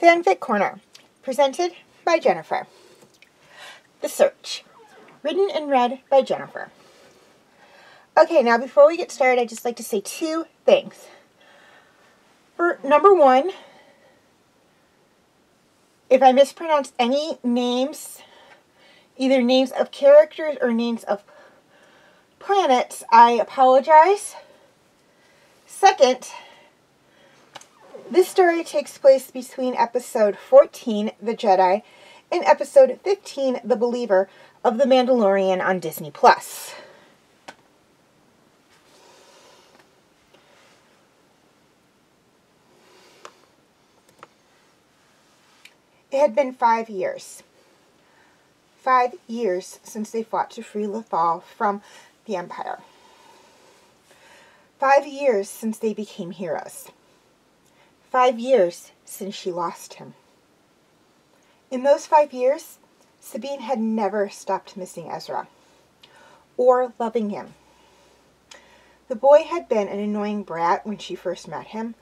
Fanfic Corner, presented by Jennifer. The Search, written and read by Jennifer. Okay, now before we get started, I'd just like to say two things. For number one, if I mispronounce any names, either names of characters or names of planets, I apologize. Second, this story takes place between episode 14, The Jedi, and episode 15, The Believer, of The Mandalorian on Disney Plus. It had been five years. Five years since they fought to free Lothal from the Empire. Five years since they became heroes. Five years since she lost him. In those five years, Sabine had never stopped missing Ezra or loving him. The boy had been an annoying brat when she first met him,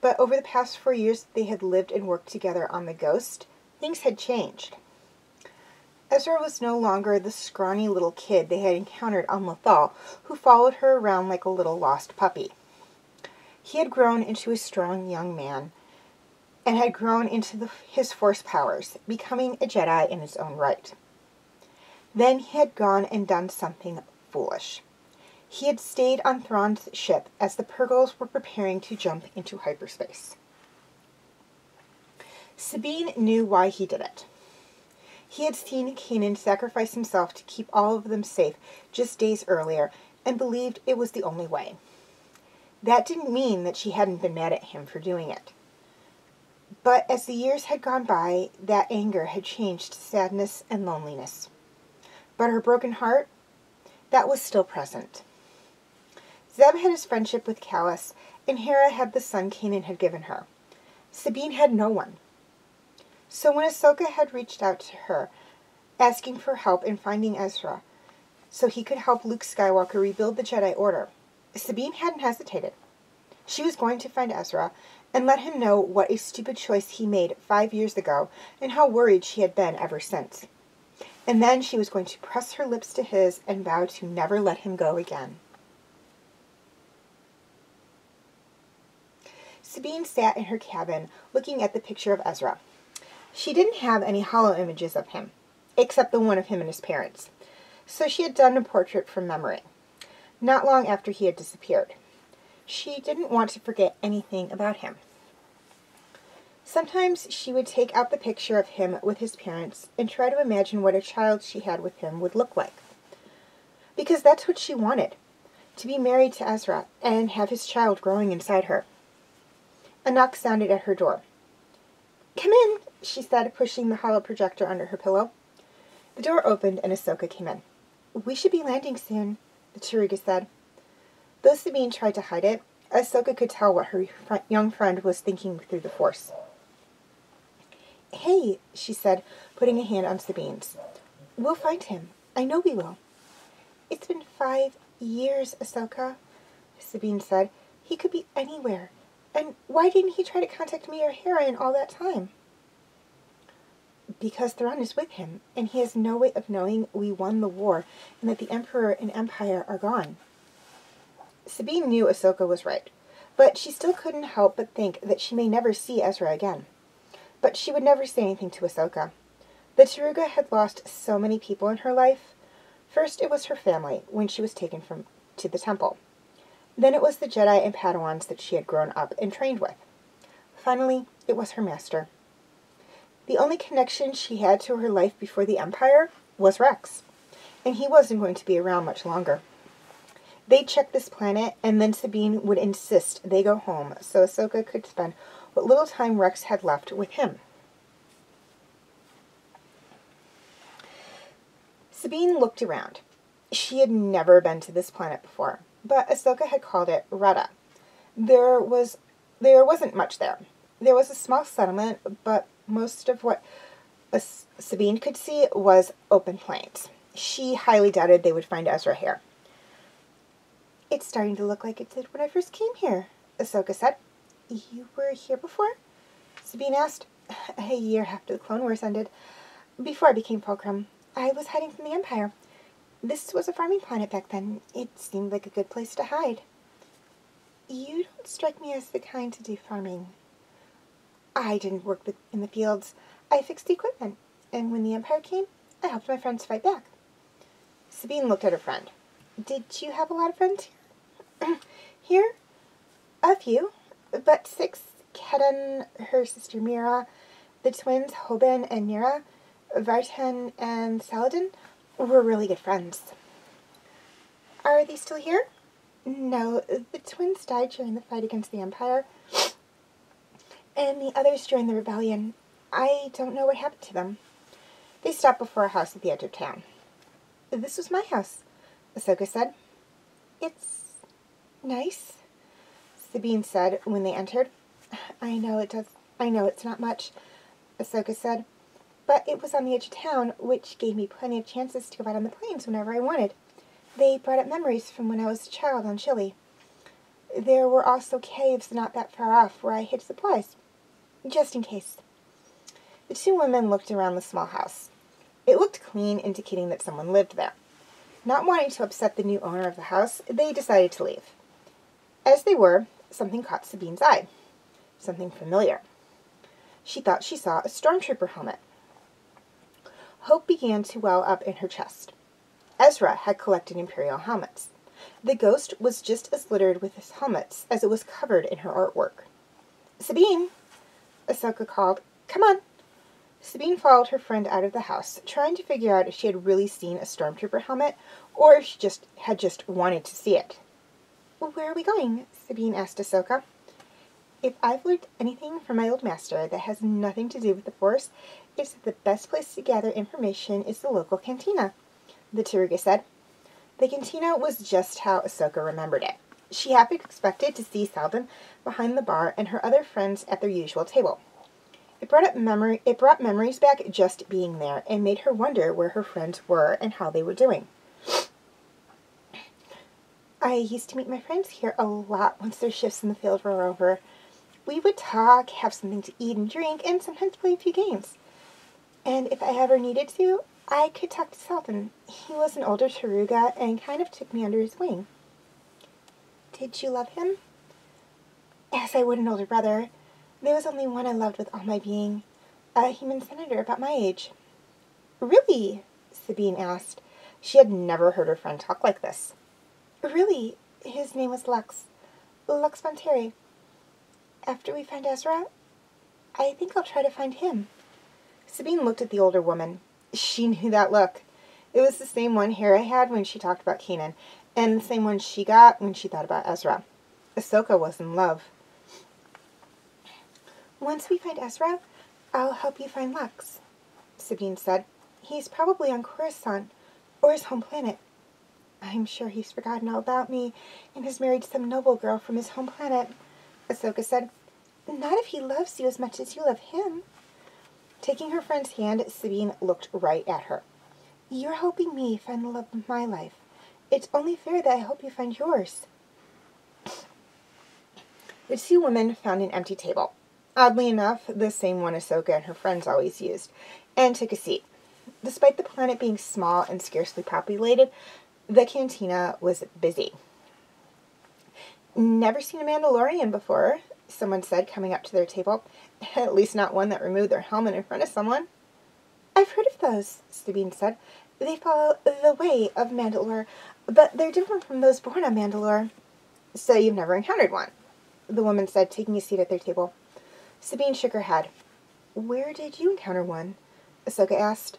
but over the past four years they had lived and worked together on the Ghost, things had changed. Ezra was no longer the scrawny little kid they had encountered on Lothal, who followed her around like a little lost puppy. He had grown into a strong young man and had grown into the, his force powers, becoming a Jedi in his own right. Then he had gone and done something foolish. He had stayed on Thrawn's ship as the Purrgils were preparing to jump into hyperspace. Sabine knew why he did it. He had seen Kanan sacrifice himself to keep all of them safe just days earlier and believed it was the only way. That didn't mean that she hadn't been mad at him for doing it. But as the years had gone by, that anger had changed to sadness and loneliness. But her broken heart, that was still present. Zeb had his friendship with Kallus, and Hera had the son Kanan had given her. Sabine had no one. So when Ahsoka had reached out to her, asking for help in finding Ezra, so he could help Luke Skywalker rebuild the Jedi Order, Sabine hadn't hesitated. She was going to find Ezra and let him know what a stupid choice he made five years ago and how worried she had been ever since. And then she was going to press her lips to his and vow to never let him go again. Sabine sat in her cabin looking at the picture of Ezra. She didn't have any holo images of him, except the one of him and his parents, so she had done a portrait from memory not long after he had disappeared. She didn't want to forget anything about him. Sometimes she would take out the picture of him with his parents and try to imagine what a child she had with him would look like. Because that's what she wanted to be married to Ezra and have his child growing inside her. A knock sounded at her door. Come in, she said, pushing the holo projector under her pillow. The door opened and Ahsoka came in. We should be landing soon, the Togruta said. Though Sabine tried to hide it, Ahsoka could tell what her young friend was thinking through the Force. Hey, she said, putting a hand on Sabine's. We'll find him. I know we will. It's been five years, Ahsoka, Sabine said. He could be anywhere. And why didn't he try to contact me or Hera in all that time? Because Thrawn is with him, and he has no way of knowing we won the war and that the Emperor and Empire are gone. Sabine knew Ahsoka was right, but she still couldn't help but think that she may never see Ezra again. But she would never say anything to Ahsoka. The Togruta had lost so many people in her life. First it was her family, when she was taken from to the temple. Then it was the Jedi and Padawans that she had grown up and trained with. Finally, it was her master. The only connection she had to her life before the Empire was Rex, and he wasn't going to be around much longer. They'd check this planet, and then Sabine would insist they go home so Ahsoka could spend what little time Rex had left with him. Sabine looked around. She had never been to this planet before, but Ahsoka had called it Raada. There was there wasn't much there. There was a small settlement, but most of what uh, Sabine could see was open plains. She highly doubted they would find Ezra here. It's starting to look like it did when I first came here, Ahsoka said. You were here before? Sabine asked. a year after the Clone Wars ended. Before I became Fulcrum, I was hiding from the Empire. This was a farming planet back then. It seemed like a good place to hide. You don't strike me as the kind to do farming. I didn't work in the fields. I fixed the equipment, and when the Empire came, I helped my friends fight back. Sabine looked at her friend. Did you have a lot of friends here? here? A few, but six. Kaeden, her sister Miara, the twins Hoban and Neera, Vartan and Saladin were really good friends. Are they still here? No, the twins died during the fight against the Empire, and the others joined the rebellion. I don't know what happened to them. They stopped before a house at the edge of town. This was my house, Ahsoka said. It's nice, Sabine said when they entered. I know it does. I know it's not much, Ahsoka said, but it was on the edge of town, which gave me plenty of chances to go out on the plains whenever I wanted. They brought up memories from when I was a child on Shili. There were also caves not that far off where I hid supplies, just in case. The two women looked around the small house. It looked clean, indicating that someone lived there. Not wanting to upset the new owner of the house, they decided to leave. As they were, something caught Sabine's eye. Something familiar. She thought she saw a stormtrooper helmet. Hope began to well up in her chest. Ezra had collected Imperial helmets. The ghost was just as littered with his helmets as it was covered in her artwork. Sabine! Ahsoka called. Come on! Sabine followed her friend out of the house, trying to figure out if she had really seen a stormtrooper helmet or if she just had just wanted to see it. Where are we going? Sabine asked Ahsoka. If I've learned anything from my old master that has nothing to do with the Force, it's that the best place to gather information is the local cantina, the Togruta said. The cantina was just how Ahsoka remembered it. She half expected to see Selda behind the bar and her other friends at their usual table. It brought up memory it brought memories back just being there and made her wonder where her friends were and how they were doing. I used to meet my friends here a lot once their shifts in the field were over. We would talk, have something to eat and drink, and sometimes play a few games. And if I ever needed to, I could talk to Selda. He was an older Togruta and kind of took me under his wing. Did you love him? As I would an older brother. There was only one I loved with all my being, a human senator about my age. Really? Sabine asked. She had never heard her friend talk like this. Really? His name was Lux. Lux Bonteri. After we find Ezra, I think I'll try to find him. Sabine looked at the older woman. She knew that look. It was the same one Hera had when she talked about Kanan, and the same one she got when she thought about Ezra. Ahsoka was in love. Once we find Ezra, I'll help you find Lux, Sabine said. He's probably on Coruscant, or his home planet. I'm sure he's forgotten all about me and has married some noble girl from his home planet. Ahsoka said, Not if he loves you as much as you love him. Taking her friend's hand, Sabine looked right at her. You're helping me find the love of my life. It's only fair that I help you find yours. The two women found an empty table, oddly enough, the same one Ahsoka and her friends always used, and took a seat. Despite the planet being small and scarcely populated, the cantina was busy. Never seen a Mandalorian before, someone said, coming up to their table. At least not one that removed their helmet in front of someone. I've heard of those, Sabine said. They follow the way of Mandalore, but they're different from those born on Mandalore. So you've never encountered one, the woman said, taking a seat at their table. Sabine shook her head. Where did you encounter one? Ahsoka asked.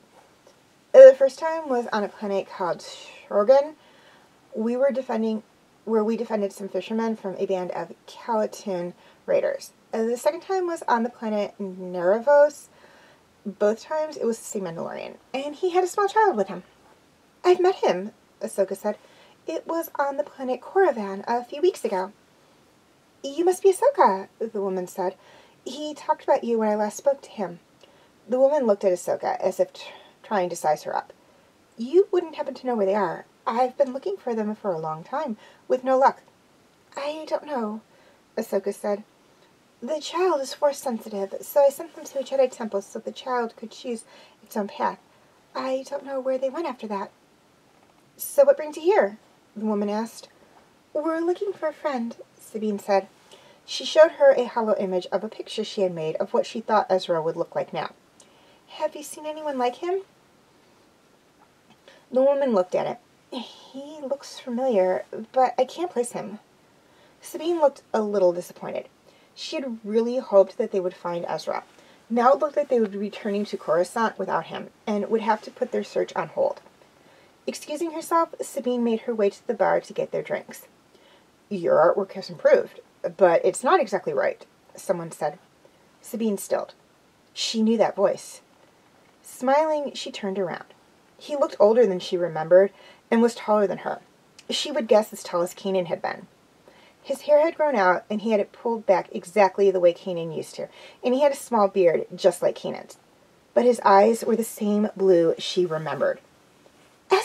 The first time was on a planet called Sorgan. We were defending where we defended some fishermen from a band of Klatooinian raiders. Uh, the second time was on the planet Nevarro. Both times it was the same Mandalorian, and he had a small child with him. I've met him, Ahsoka said. It was on the planet Korrivan a few weeks ago. You must be Ahsoka, the woman said. He talked about you when I last spoke to him. The woman looked at Ahsoka as if trying to size her up. You wouldn't happen to know where they are. I've been looking for them for a long time, with no luck. I don't know, Ahsoka said. The child is force sensitive, so I sent them to a Jedi temple so the child could choose its own path. I don't know where they went after that. So what brings you here? The woman asked. We're looking for a friend, Sabine said. She showed her a holo image of a picture she had made of what she thought Ezra would look like now. Have you seen anyone like him? The woman looked at it. He looks familiar, but I can't place him. Sabine looked a little disappointed. She had really hoped that they would find Ezra. Now it looked like they would be returning to Coruscant without him, and would have to put their search on hold. Excusing herself, Sabine made her way to the bar to get their drinks. Your artwork has improved, but it's not exactly right, someone said. Sabine stilled. She knew that voice. Smiling, she turned around. He looked older than she remembered and was taller than her. She would guess as tall as Kanan had been. His hair had grown out, and he had it pulled back exactly the way Kanan used to, and he had a small beard just like Kanan's. But his eyes were the same blue she remembered.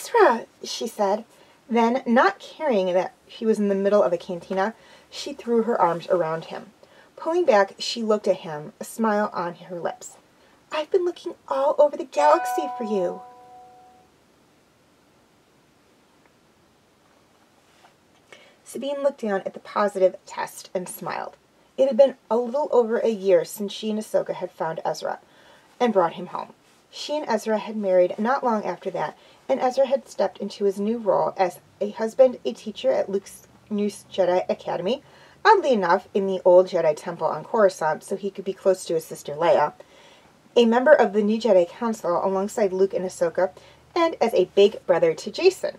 Ezra, she said. Then, not caring that he was in the middle of a cantina, she threw her arms around him. Pulling back, she looked at him, a smile on her lips. I've been looking all over the galaxy for you. Sabine looked down at the positive test and smiled. It had been a little over a year since she and Ahsoka had found Ezra and brought him home. She and Ezra had married not long after that, and Ezra had stepped into his new role as a husband, a teacher at Luke's new Jedi Academy, oddly enough, in the old Jedi Temple on Coruscant, so he could be close to his sister Leia, a member of the new Jedi Council alongside Luke and Ahsoka, and as a big brother to Jacen.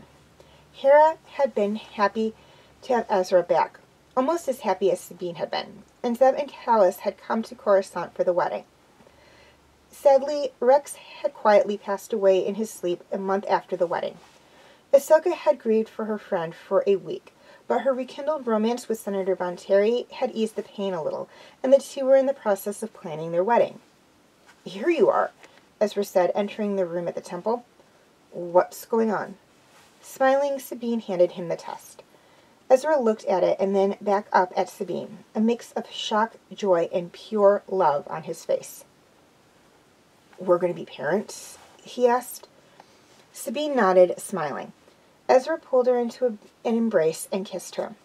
Hera had been happy to have Ezra back, almost as happy as Sabine had been, and Zeb and Kallus had come to Coruscant for the wedding. Sadly, Rex had quietly passed away in his sleep a month after the wedding. Ahsoka had grieved for her friend for a week, but her rekindled romance with Senator Bonteri had eased the pain a little, and the two were in the process of planning their wedding. Here you are, Ezra said, entering the room at the temple. What's going on? Smiling, Sabine handed him the test. Ezra looked at it and then back up at Sabine, a mix of shock, joy, and pure love on his face. We're going to be parents? he asked. Sabine nodded, smiling. Ezra pulled her into a, an embrace and kissed her.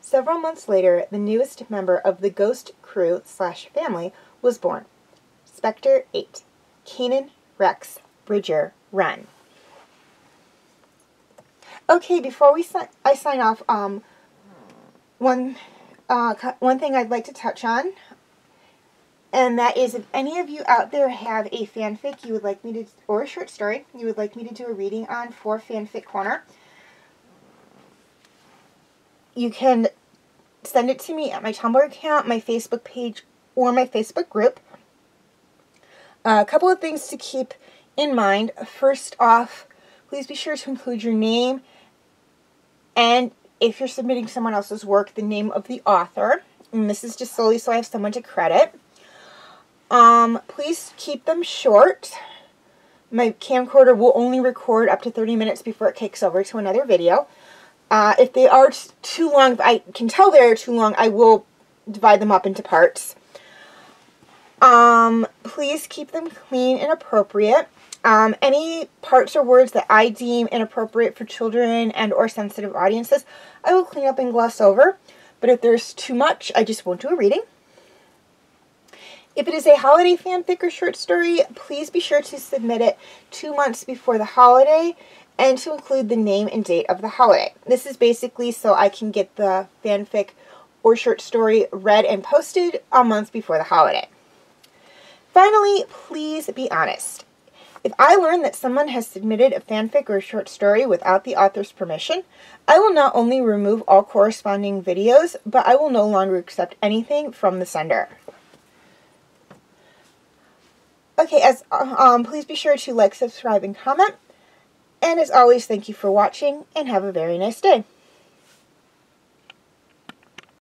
Several months later, the newest member of the Ghost crew slash family was born. Spectre 8. Kanan, Rex, Bridger, Wren. Okay, before we si- I sign off, um, one uh, one thing I'd like to touch on, and that is if any of you out there have a fanfic you would like me to, or a short story you would like me to do a reading on for Fanfic Corner, you can send it to me at my Tumblr account, my Facebook page, or my Facebook group. A couple of things to keep in mind. First off, please be sure to include your name and if you're submitting someone else's work, the name of the author. And this is just solely so I have someone to credit. Um, please keep them short. My camcorder will only record up to 30 minutes before it kicks over to another video. Uh, if they are too long, if I can tell they're too long, I will divide them up into parts. Um, please keep them clean and appropriate. Um, any parts or words that I deem inappropriate for children and or sensitive audiences, I will clean up and gloss over. But if there's too much, I just won't do a reading. If it is a holiday fanfic or short story, please be sure to submit it two months before the holiday and to include the name and date of the holiday. This is basically so I can get the fanfic or short story read and posted a month before the holiday. Finally, please be honest. If I learn that someone has submitted a fanfic or a short story without the author's permission, I will not only remove all corresponding videos, but I will no longer accept anything from the sender. Okay, as um, please be sure to like, subscribe, and comment. And as always, thank you for watching, and have a very nice day.